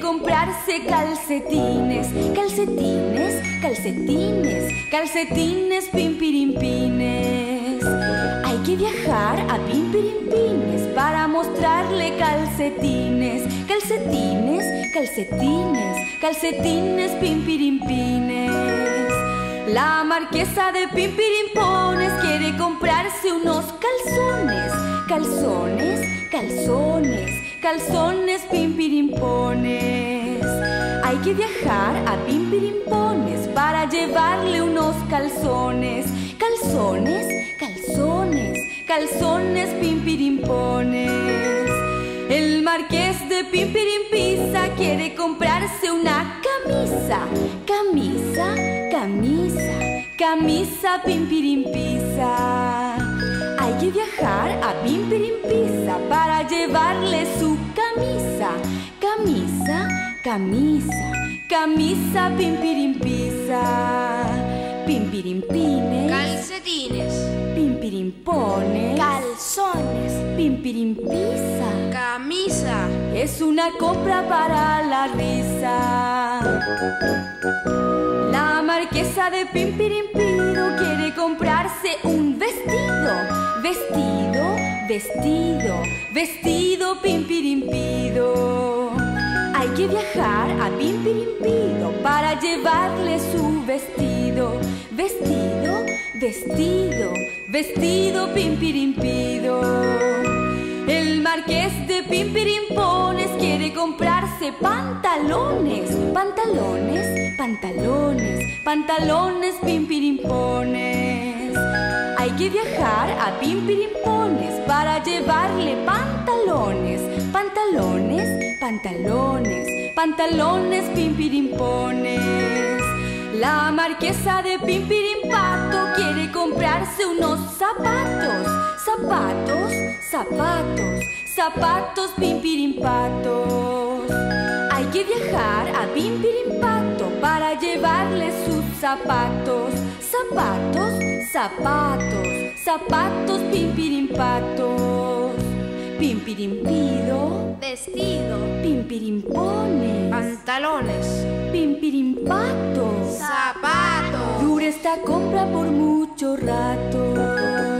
comprarse calcetines, calcetines, calcetines, calcetines, pimpirimpines. Hay que viajar a pimpirimpines para mostrarle calcetines, calcetines, calcetines, calcetines, pimpirimpines. La marquesa de Pimpirimpones quiere comprarse unos calzones, calzones, calzones, calzones pimpirimpones. Hay que viajar a Pimpirimpones para llevarle unos calzones, calzones, calzones, calzones pimpirimpones. El marqués de Pimpirimpisa quiere comprarse una camisa, camisa, camisa, camisa Pimpirimpisa. Hay que viajar a Pimpirimpisa camisa, camisa, Pimpirimpisa. Pimpirimpines, Calcetines. pimpirimpones, Calzones. pimpirimpisa. Camisa. Es una compra para la risa. La marquesa de Pimpirimpido quiere comprarse un vestido, vestido, vestido, vestido Pimpirimpido. Hay que viajar a Pimpirimpido para llevarle su vestido, vestido, vestido, vestido Pimpirimpido. El marqués de Pimpirimpones quiere comprarse pantalones, pantalones, pantalones, pantalones Pimpirimpones. Hay que viajar a Pimpirimpones para llevarle pantalones, pantalones, pantalones, pantalones Pimpirimpones. La marquesa de Pimpirimpato quiere comprarse unos zapatos, zapatos, zapatos, zapatos Pimpirimpatos. Hay que viajar a Pimpirimpato para llevarle sus zapatos, zapatos, zapatos, zapatos Pimpirimpatos. Pimpirimpido, Vestido. Pimpirimpones, Pantalones. Pimpirimpatos. Zapatos. Dura esta compra por mucho rato.